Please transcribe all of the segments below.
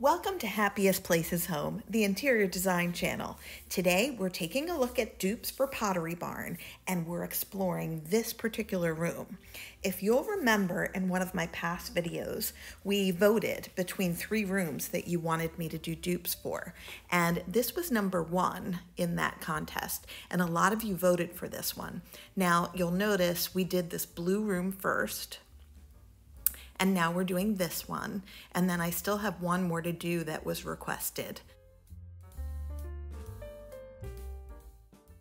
Welcome to Happiest Places Home, the interior design channel. Today we're taking a look at dupes for Pottery Barn and we're exploring this particular room. If you'll remember in one of my past videos, we voted between three rooms that you wanted me to do dupes for. And this was number one in that contest. And a lot of you voted for this one. Now you'll notice we did this blue room first and now we're doing this one. And then I still have one more to do that was requested.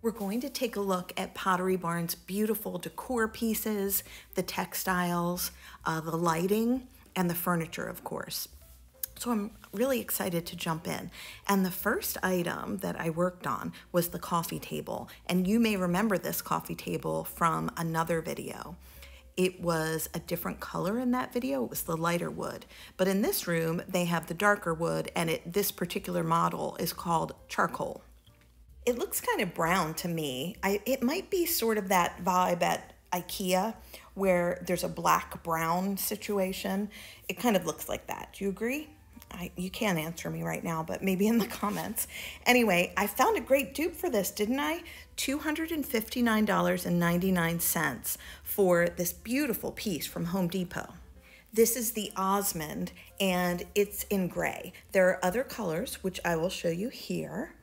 We're going to take a look at Pottery Barn's beautiful decor pieces, the textiles, uh, the lighting, and the furniture, of course. So I'm really excited to jump in. And the first item that I worked on was the coffee table. And you may remember this coffee table from another video. It was a different color in that video. It was the lighter wood. But in this room, they have the darker wood, and it, this particular model is called charcoal. It looks kind of brown to me. I, it might be sort of that vibe at IKEA where there's a black brown situation. It kind of looks like that. Do you agree? I, you can't answer me right now, but maybe in the comments. Anyway, I found a great dupe for this, didn't I? $259.99 for this beautiful piece from Home Depot. This is the Osmond, and it's in gray. There are other colors, which I will show you here.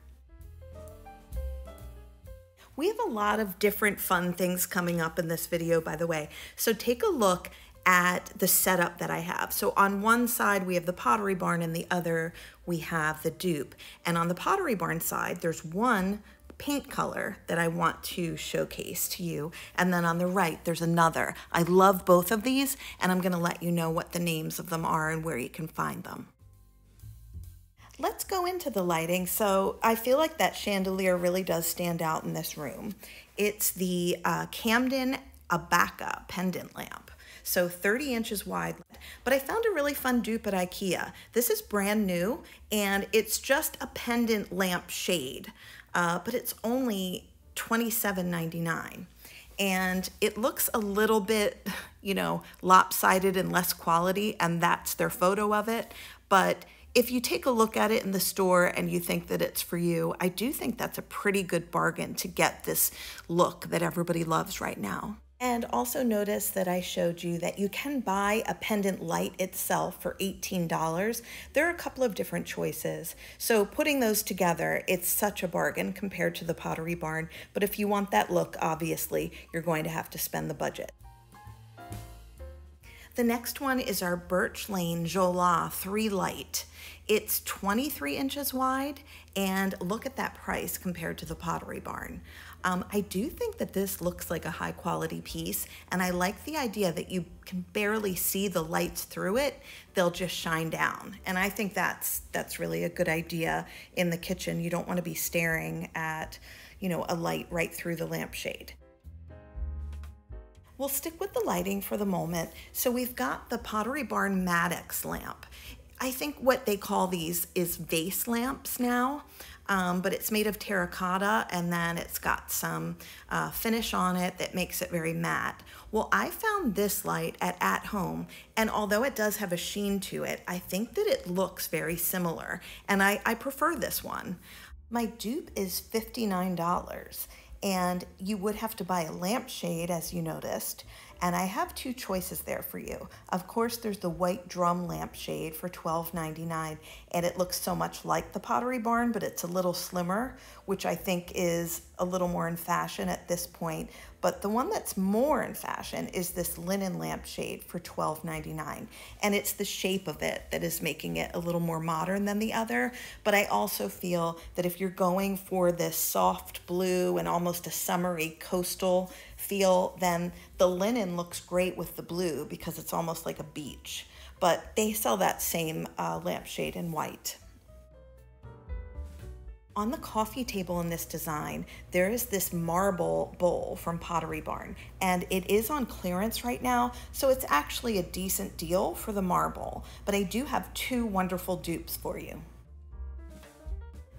We have a lot of different fun things coming up in this video, by the way. So take a look at the setup that I have. So on one side, we have the Pottery Barn and the other, we have the dupe. And on the Pottery Barn side, there's one paint color that I want to showcase to you. And then on the right, there's another. I love both of these, and I'm gonna let you know what the names of them are and where you can find them. Let's go into the lighting. So I feel like that chandelier really does stand out in this room. It's the uh, Camden Abaca pendant lamp so 30 inches wide. But I found a really fun dupe at Ikea. This is brand new and it's just a pendant lamp shade, uh, but it's only $27.99 and it looks a little bit, you know, lopsided and less quality, and that's their photo of it. But if you take a look at it in the store and you think that it's for you, I do think that's a pretty good bargain to get this look that everybody loves right now. And also notice that I showed you that you can buy a pendant light itself for $18. There are a couple of different choices. So putting those together, it's such a bargain compared to the Pottery Barn. But if you want that look, obviously, you're going to have to spend the budget. The next one is our Birch Lane Jola 3 Light. It's 23 inches wide, and look at that price compared to the Pottery Barn. Um, I do think that this looks like a high quality piece, and I like the idea that you can barely see the lights through it. They'll just shine down. And I think that's, that's really a good idea in the kitchen. You don't want to be staring at, you know, a light right through the lampshade. We'll stick with the lighting for the moment. So we've got the Pottery Barn Maddox lamp. I think what they call these is vase lamps now um, but it's made of terracotta and then it's got some uh, finish on it that makes it very matte. Well, I found this light at At Home, and although it does have a sheen to it, I think that it looks very similar, and I, I prefer this one. My dupe is $59, and you would have to buy a lampshade, as you noticed, and I have two choices there for you. Of course, there's the white drum lampshade for $12.99, and it looks so much like the Pottery Barn, but it's a little slimmer, which I think is a little more in fashion at this point. But the one that's more in fashion is this linen lampshade for $12.99. And it's the shape of it that is making it a little more modern than the other. But I also feel that if you're going for this soft blue and almost a summery coastal feel, then the linen looks great with the blue because it's almost like a beach. But they sell that same uh, lampshade in white. On the coffee table in this design, there is this marble bowl from Pottery Barn, and it is on clearance right now, so it's actually a decent deal for the marble. But I do have two wonderful dupes for you.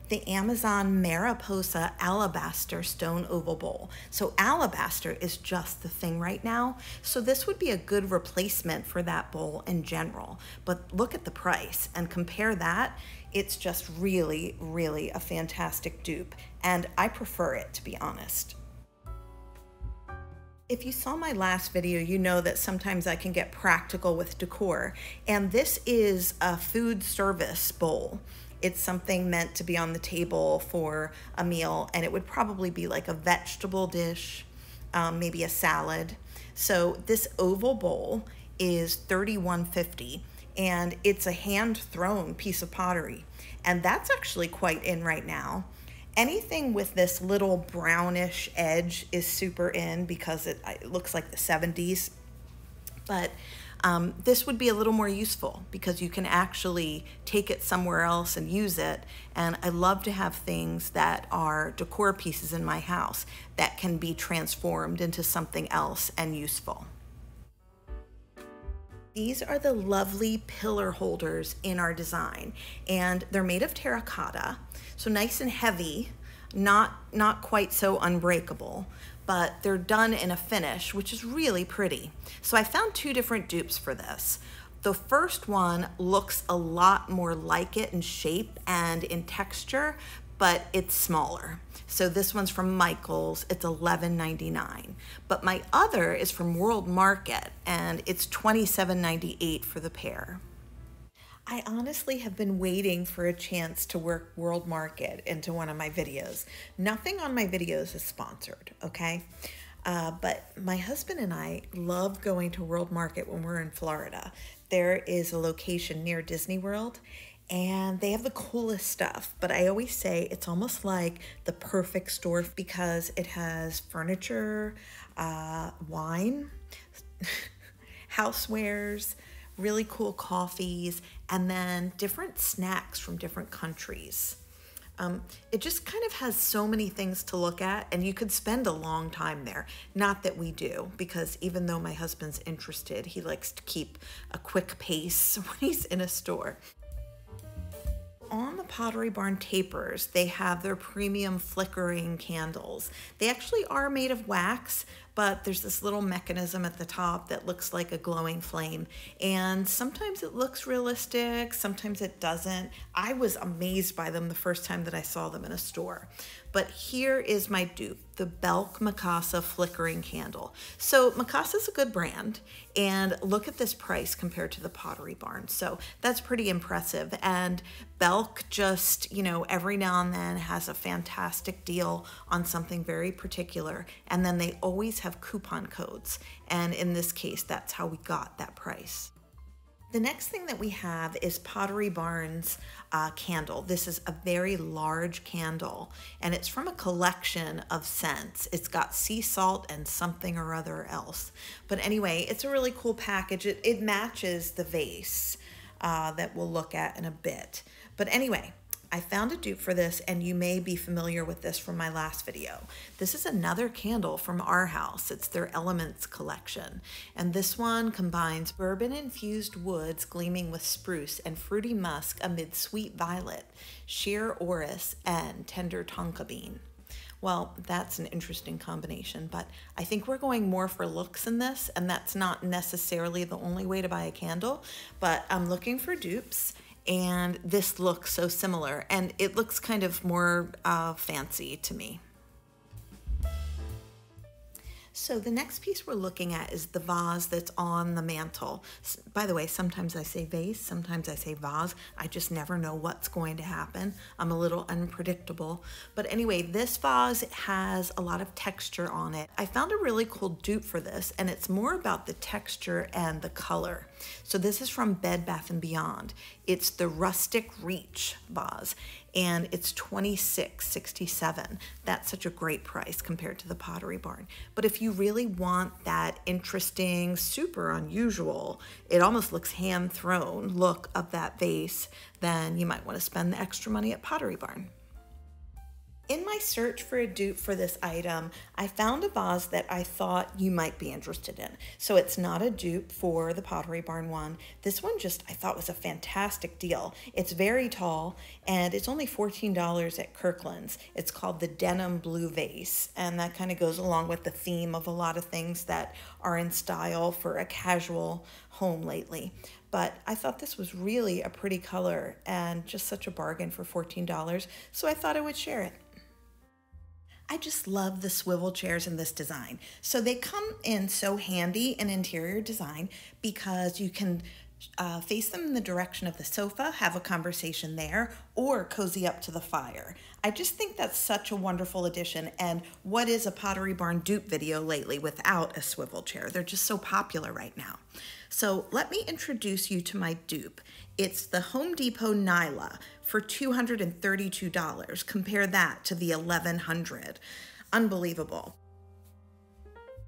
The Amazon Mariposa Alabaster Stone Oval Bowl. So alabaster is just the thing right now. So this would be a good replacement for that bowl in general. But look at the price and compare that. It's just really, really a fantastic dupe. And I prefer it, to be honest. If you saw my last video, you know that sometimes I can get practical with decor. And this is a food service bowl. It's something meant to be on the table for a meal, and it would probably be like a vegetable dish, um, maybe a salad. So this oval bowl is 31.50 and it's a hand thrown piece of pottery. And that's actually quite in right now. Anything with this little brownish edge is super in because it, it looks like the 70s. But um, this would be a little more useful because you can actually take it somewhere else and use it. And I love to have things that are decor pieces in my house that can be transformed into something else and useful. These are the lovely pillar holders in our design and they're made of terracotta, so nice and heavy, not, not quite so unbreakable, but they're done in a finish, which is really pretty. So I found two different dupes for this. The first one looks a lot more like it in shape and in texture, but it's smaller. So this one's from Michaels, it's $11.99. But my other is from World Market and it's $27.98 for the pair. I honestly have been waiting for a chance to work World Market into one of my videos. Nothing on my videos is sponsored, okay? Uh, but my husband and I love going to World Market when we're in Florida. There is a location near Disney World, and they have the coolest stuff. But I always say it's almost like the perfect store because it has furniture, uh, wine, housewares, really cool coffees, and then different snacks from different countries. Um, it just kind of has so many things to look at, and you could spend a long time there. Not that we do, because even though my husband's interested, he likes to keep a quick pace when he's in a store on the Pottery Barn tapers, they have their premium flickering candles. They actually are made of wax, but there's this little mechanism at the top that looks like a glowing flame. And sometimes it looks realistic, sometimes it doesn't. I was amazed by them the first time that I saw them in a store. But here is my dupe, the Belk Mikasa Flickering Candle. So Mikasa is a good brand, and look at this price compared to the Pottery Barn. So that's pretty impressive. And Belk just, you know, every now and then has a fantastic deal on something very particular, and then they always have coupon codes. And in this case, that's how we got that price. The next thing that we have is Pottery Barn's uh, candle. This is a very large candle and it's from a collection of scents. It's got sea salt and something or other else. But anyway, it's a really cool package. It, it matches the vase uh, that we'll look at in a bit. But anyway, I found a dupe for this and you may be familiar with this from my last video. This is another candle from our house. It's their Elements collection. And this one combines bourbon infused woods gleaming with spruce and fruity musk amid sweet violet, sheer orris, and tender tonka bean. Well, that's an interesting combination, but I think we're going more for looks in this, and that's not necessarily the only way to buy a candle, but I'm looking for dupes and this looks so similar and it looks kind of more uh, fancy to me. So the next piece we're looking at is the vase that's on the mantle. By the way, sometimes I say vase, sometimes I say vase. I just never know what's going to happen. I'm a little unpredictable. But anyway, this vase has a lot of texture on it. I found a really cool dupe for this and it's more about the texture and the color. So this is from Bed Bath & Beyond. It's the Rustic Reach vase and it's $26.67. That's such a great price compared to the Pottery Barn. But if you really want that interesting, super unusual, it almost looks hand thrown look of that vase, then you might want to spend the extra money at Pottery Barn. In my search for a dupe for this item, I found a vase that I thought you might be interested in. So it's not a dupe for the Pottery Barn one. This one just I thought was a fantastic deal. It's very tall and it's only $14 at Kirkland's. It's called the Denim Blue Vase and that kind of goes along with the theme of a lot of things that are in style for a casual home lately but I thought this was really a pretty color and just such a bargain for $14, so I thought I would share it. I just love the swivel chairs in this design. So they come in so handy in interior design because you can uh, face them in the direction of the sofa, have a conversation there, or cozy up to the fire. I just think that's such a wonderful addition. And what is a Pottery Barn dupe video lately without a swivel chair? They're just so popular right now. So let me introduce you to my dupe. It's the Home Depot Nylah for $232. Compare that to the 1100 Unbelievable.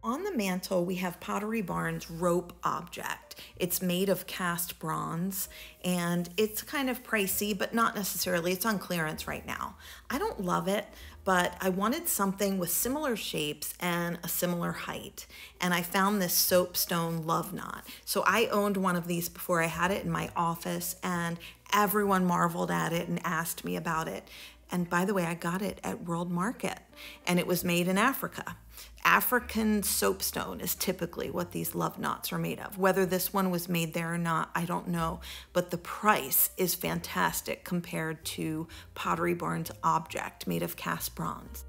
On the mantle, we have Pottery Barn's rope object. It's made of cast bronze and it's kind of pricey, but not necessarily. It's on clearance right now. I don't love it, but I wanted something with similar shapes and a similar height. And I found this soapstone love knot. So I owned one of these before I had it in my office, and everyone marveled at it and asked me about it. And by the way, I got it at World Market, and it was made in Africa. African soapstone is typically what these love knots are made of. Whether this one was made there or not, I don't know, but the price is fantastic compared to Pottery Barn's object made of cast bronze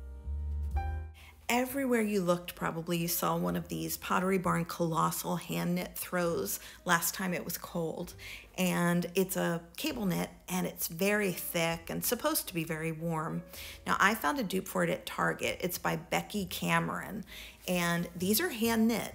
everywhere you looked, probably you saw one of these Pottery Barn colossal hand knit throws last time it was cold. And it's a cable knit and it's very thick and supposed to be very warm. Now, I found a dupe for it at Target. It's by Becky Cameron. And these are hand knit.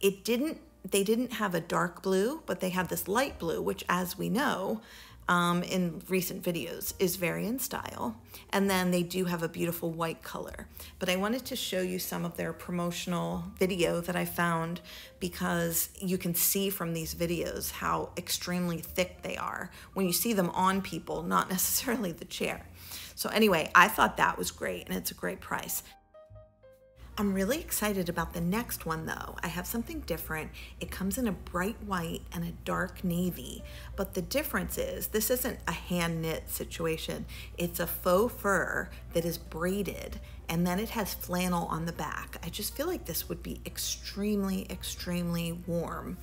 It didn't, they didn't have a dark blue, but they had this light blue, which, as we know, um, in recent videos is very in style. And then they do have a beautiful white color. But I wanted to show you some of their promotional video that I found because you can see from these videos how extremely thick they are when you see them on people, not necessarily the chair. So anyway, I thought that was great and it's a great price. I'm really excited about the next one though. I have something different. It comes in a bright white and a dark navy, but the difference is this isn't a hand knit situation. It's a faux fur that is braided and then it has flannel on the back. I just feel like this would be extremely, extremely warm.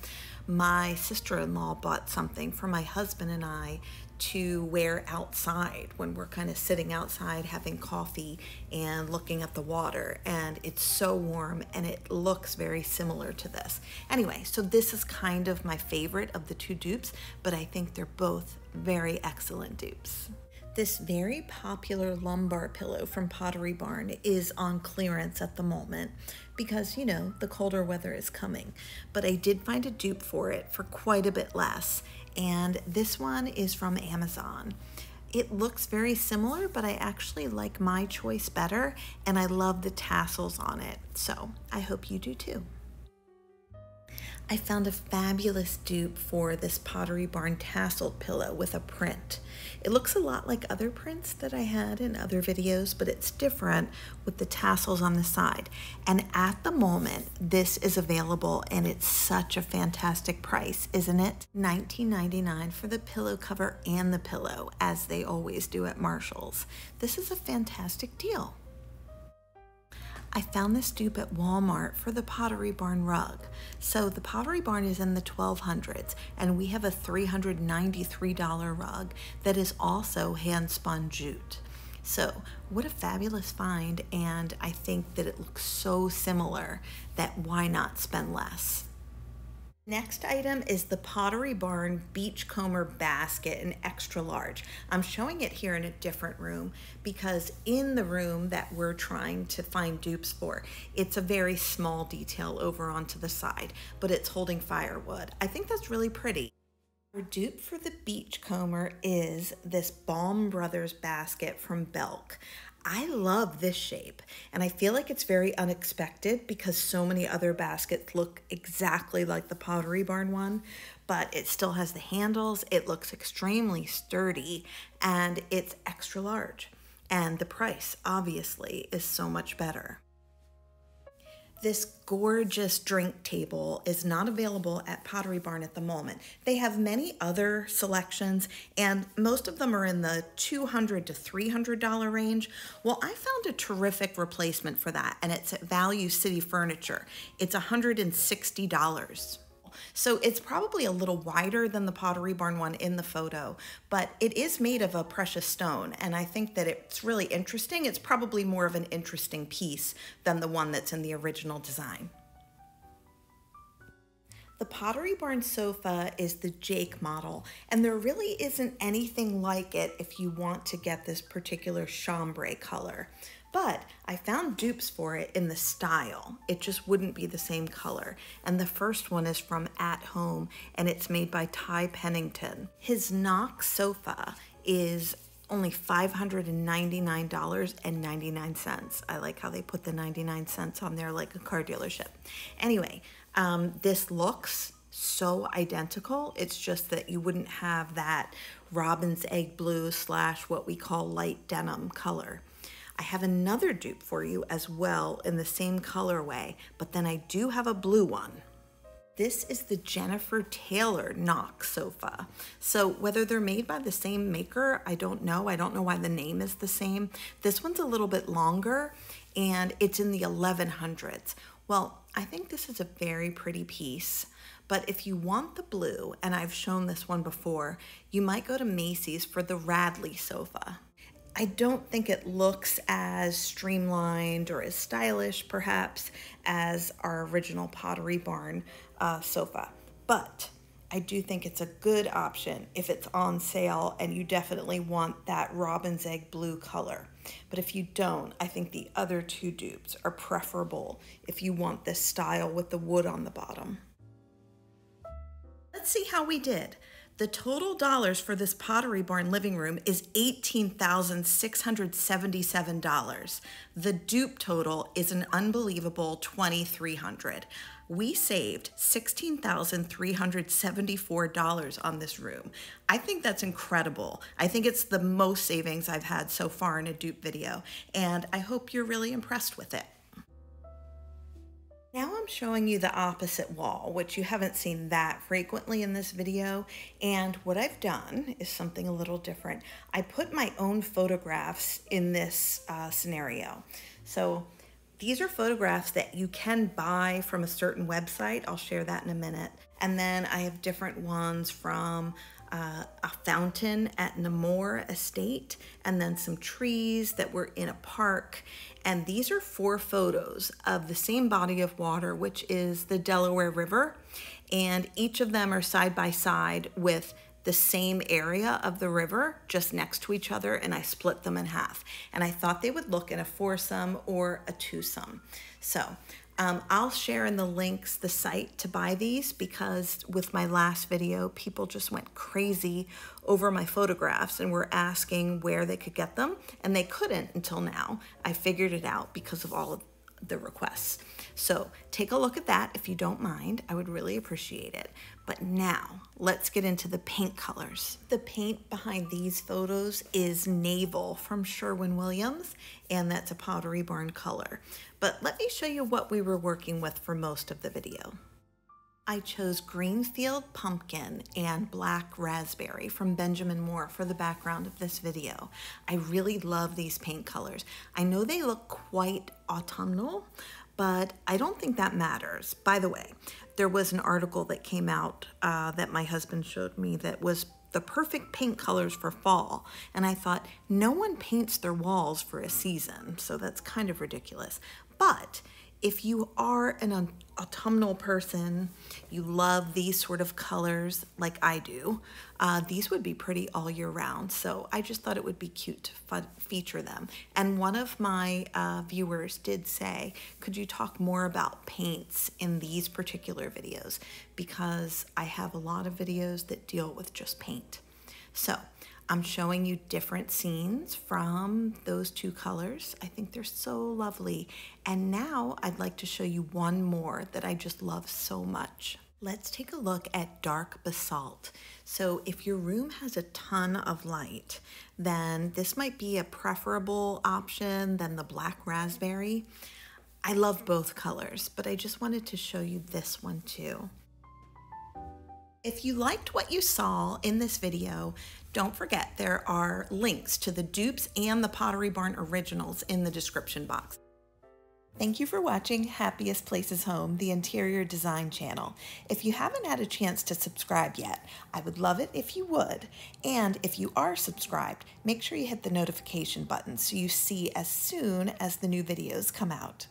My sister-in-law bought something for my husband and I to wear outside when we're kind of sitting outside having coffee and looking at the water and it's so warm and it looks very similar to this. Anyway, so this is kind of my favorite of the two dupes, but I think they're both very excellent dupes. This very popular lumbar pillow from Pottery Barn is on clearance at the moment because, you know, the colder weather is coming. But I did find a dupe for it for quite a bit less and this one is from Amazon. It looks very similar, but I actually like my choice better, and I love the tassels on it, so I hope you do too. I found a fabulous dupe for this Pottery Barn tasseled pillow with a print. It looks a lot like other prints that I had in other videos, but it's different with the tassels on the side. And at the moment, this is available and it's such a fantastic price, isn't it? $19.99 for the pillow cover and the pillow, as they always do at Marshall's. This is a fantastic deal. I found this dupe at Walmart for the Pottery Barn rug. So the Pottery Barn is in the 1200s and we have a $393 rug that is also hand spun jute. So what a fabulous find and I think that it looks so similar that why not spend less? Next item is the Pottery Barn Beachcomber Basket in extra large. I'm showing it here in a different room because in the room that we're trying to find dupes for, it's a very small detail over onto the side, but it's holding firewood. I think that's really pretty. Our dupe for the beachcomber is this Balm Brothers basket from Belk. I love this shape and I feel like it's very unexpected because so many other baskets look exactly like the Pottery Barn one, but it still has the handles. It looks extremely sturdy and it's extra large. And the price, obviously, is so much better. This gorgeous drink table is not available at Pottery Barn at the moment. They have many other selections, and most of them are in the 200 to $300 range. Well, I found a terrific replacement for that, and it's at Value City Furniture. It's $160. So it's probably a little wider than the Pottery Barn one in the photo, but it is made of a precious stone. And I think that it's really interesting. It's probably more of an interesting piece than the one that's in the original design. The Pottery Barn sofa is the Jake model, and there really isn't anything like it if you want to get this particular chambray color but I found dupes for it in the style. It just wouldn't be the same color. And the first one is from At Home and it's made by Ty Pennington. His Knox sofa is only $599.99. I like how they put the 99 cents on there like a car dealership. Anyway, um, this looks so identical. It's just that you wouldn't have that robin's egg blue slash what we call light denim color. I have another dupe for you as well in the same colorway, but then I do have a blue one. This is the Jennifer Taylor Knox sofa. So whether they're made by the same maker, I don't know. I don't know why the name is the same. This one's a little bit longer and it's in the 1100s. Well, I think this is a very pretty piece. But if you want the blue, and I've shown this one before, you might go to Macy's for the Radley sofa. I don't think it looks as streamlined or as stylish, perhaps, as our original Pottery Barn uh, sofa. But I do think it's a good option if it's on sale and you definitely want that robin's egg blue color. But if you don't, I think the other two dupes are preferable if you want this style with the wood on the bottom. Let's see how we did. The total dollars for this Pottery Barn living room is $18,677. The dupe total is an unbelievable 2300 we saved $16,374 on this room. I think that's incredible. I think it's the most savings I've had so far in a dupe video, and I hope you're really impressed with it. Now I'm showing you the opposite wall, which you haven't seen that frequently in this video. And what I've done is something a little different. I put my own photographs in this uh, scenario. So these are photographs that you can buy from a certain website. I'll share that in a minute. And then I have different ones from uh, a fountain at Nemours Estate, and then some trees that were in a park. And these are four photos of the same body of water, which is the Delaware River. And each of them are side by side with the same area of the river just next to each other and I split them in half. And I thought they would look in a foursome or a twosome. So um, I'll share in the links the site to buy these because with my last video, people just went crazy over my photographs and were asking where they could get them, and they couldn't until now. I figured it out because of all of the requests. So take a look at that if you don't mind. I would really appreciate it. But now let's get into the paint colors. The paint behind these photos is Naval from Sherwin-Williams, and that's a Pottery Barn color. But let me show you what we were working with for most of the video. I chose Greenfield Pumpkin and Black Raspberry from Benjamin Moore for the background of this video. I really love these paint colors. I know they look quite autumnal, but I don't think that matters. By the way, there was an article that came out uh, that my husband showed me that was the perfect paint colors for fall. And I thought, no one paints their walls for a season, so that's kind of ridiculous. But if you are an autumnal person, you love these sort of colors like I do, uh, these would be pretty all year round. So I just thought it would be cute to feature them. And one of my uh, viewers did say, could you talk more about paints in these particular videos? Because I have a lot of videos that deal with just paint. So I'm showing you different scenes from those two colors. I think they're so lovely. And now I'd like to show you one more that I just love so much. let's take a look at dark basalt. So if your room has a ton of light, then this might be a preferable option than the black raspberry. I love both colors, but I just wanted to show you this one too. If you liked what you saw in this video, don't forget there are links to the dupes and the Pottery Barn originals in the description box. Thank you for watching Happiest Places Home, the interior design channel. If you haven't had a chance to subscribe yet, I would love it if you would. And if you are subscribed, make sure you hit the notification button so you see as soon as the new videos come out.